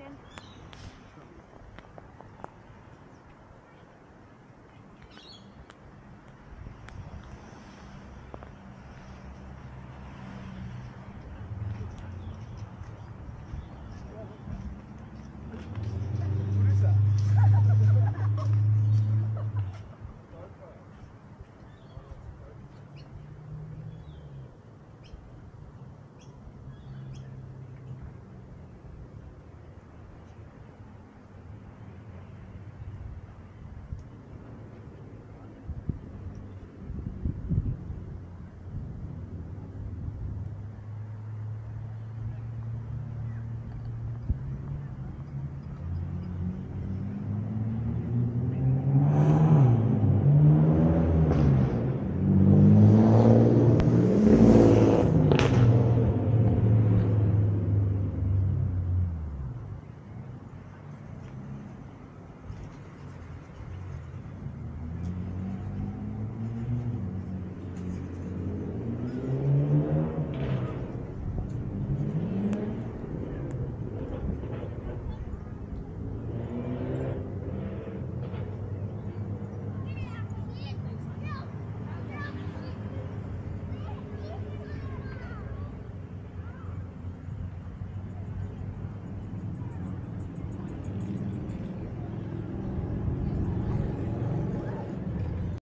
先。